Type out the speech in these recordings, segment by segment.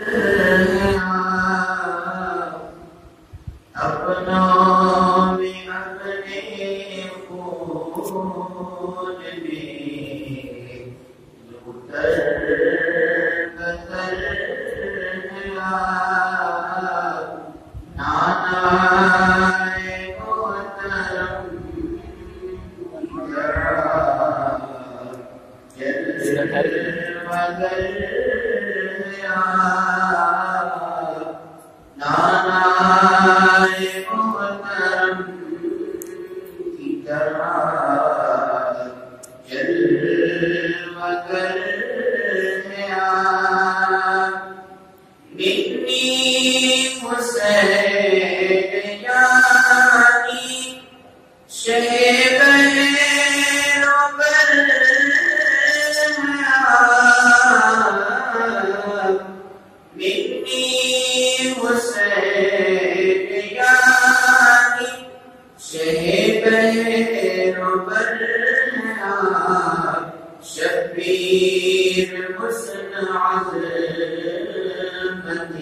you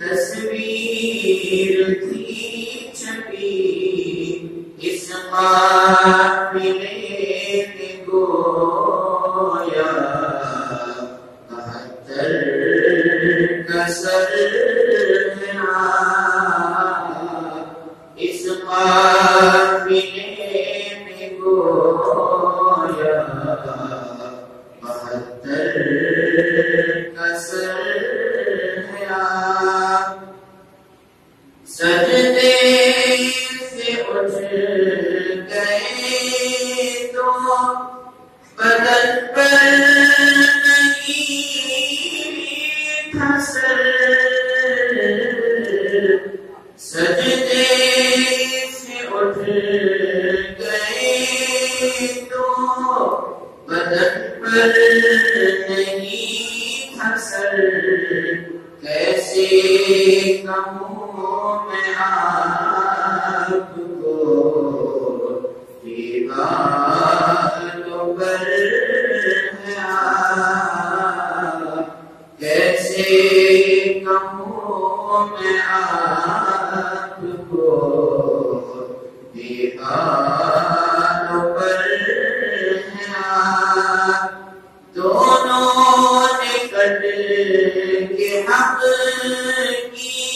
تصویر تھی چھپی اس میں گویا بہتر نسل اس میں گویا سجدے سے اٹھ گئے تو پر نہیں تھا سر سے اٹھ گئے تو نہیں کیسے کہوں؟ دونوں نے کٹ کے حق کی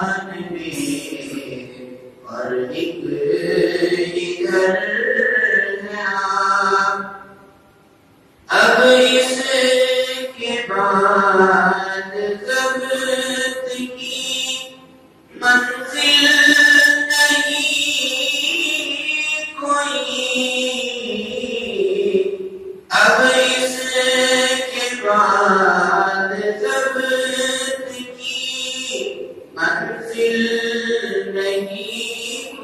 I.